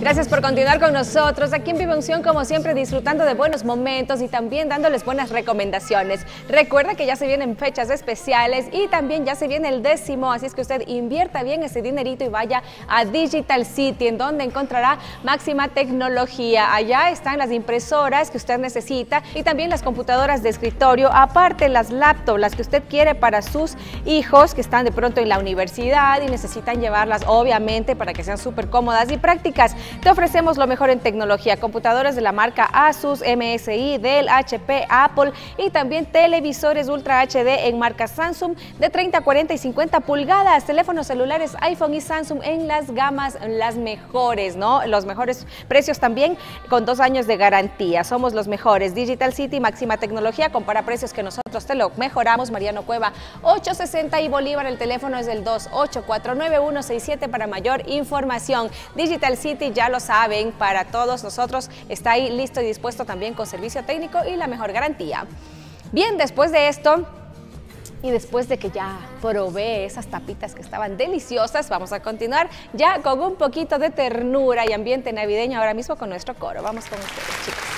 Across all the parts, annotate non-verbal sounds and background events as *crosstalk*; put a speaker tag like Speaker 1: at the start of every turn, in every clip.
Speaker 1: Gracias por continuar con nosotros aquí en Viva como siempre disfrutando de buenos momentos y también dándoles buenas recomendaciones. Recuerda que ya se vienen fechas especiales y también ya se viene el décimo, así es que usted invierta bien ese dinerito y vaya a Digital City, en donde encontrará máxima tecnología. Allá están las impresoras que usted necesita y también las computadoras de escritorio, aparte las laptops, las que usted quiere para sus hijos que están de pronto en la universidad y necesitan llevarlas obviamente para que sean súper cómodas y prácticas. Te ofrecemos lo mejor en tecnología, computadoras de la marca Asus, MSI, Dell, HP, Apple y también televisores Ultra HD en marca Samsung de 30, 40 y 50 pulgadas, teléfonos celulares iPhone y Samsung en las gamas las mejores, ¿no? Los mejores precios también con dos años de garantía. Somos los mejores. Digital City, máxima tecnología, compara precios que nosotros te lo mejoramos. Mariano Cueva, 860 y Bolívar, el teléfono es el 2849167 para mayor información. Digital City ya lo saben, para todos nosotros está ahí listo y dispuesto también con servicio técnico y la mejor garantía. Bien, después de esto, y después de que ya probé esas tapitas que estaban deliciosas, vamos a continuar ya con un poquito de ternura y ambiente navideño ahora mismo con nuestro coro. Vamos con ustedes, chicos.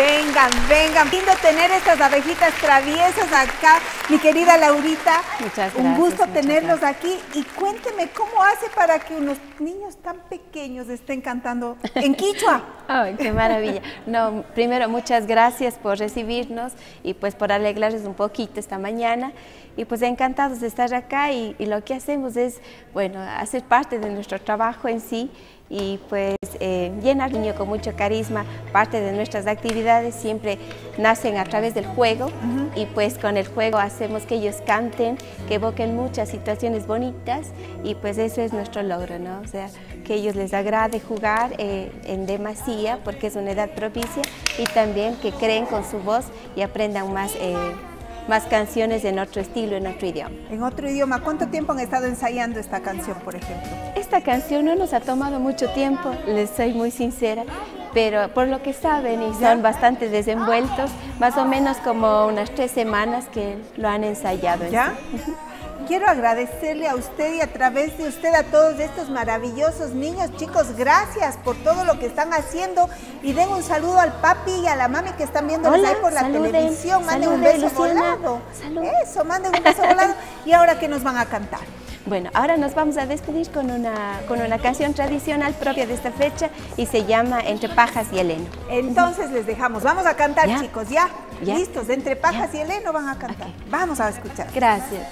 Speaker 2: Vengan, vengan. Lindo tener estas abejitas traviesas acá, mi querida Laurita.
Speaker 3: Muchas gracias.
Speaker 2: Un gusto tenerlos aquí. Y cuénteme, ¿cómo hace para que unos niños tan pequeños estén cantando en quichua? *laughs*
Speaker 3: Ay, qué maravilla. No, primero, muchas gracias por recibirnos y pues por alegrarles un poquito esta mañana. Y pues encantados de estar acá y, y lo que hacemos es, bueno, hacer parte de nuestro trabajo en sí y pues eh, llenar niño con mucho carisma. Parte de nuestras actividades siempre nacen a través del juego y pues con el juego hacemos que ellos canten, que evoquen muchas situaciones bonitas y pues eso es nuestro logro, ¿no? O sea, que ellos les agrade jugar eh, en demasía porque es una edad propicia y también que creen con su voz y aprendan más eh, más canciones en otro estilo, en otro idioma.
Speaker 2: En otro idioma, ¿cuánto tiempo han estado ensayando esta canción, por ejemplo?
Speaker 3: Esta canción no nos ha tomado mucho tiempo, les soy muy sincera, pero por lo que saben y son bastante desenvueltos, más o menos como unas tres semanas que lo han ensayado.
Speaker 2: ¿Ya? quiero agradecerle a usted y a través de usted a todos estos maravillosos niños. Chicos, gracias por todo lo que están haciendo y den un saludo al papi y a la mami que están viendo ahí por la televisión. Manden un beso volado. Eso, manden un beso volado. *laughs* ¿Y ahora qué nos van a cantar?
Speaker 3: Bueno, ahora nos vamos a despedir con una, con una canción tradicional propia de esta fecha y se llama Entre Pajas y Eleno.
Speaker 2: Entonces les dejamos, vamos a cantar chicos, ¿ya? ¿Ya? Listos, Entre Pajas y Eleno van a cantar. Vamos a escuchar.
Speaker 3: Gracias.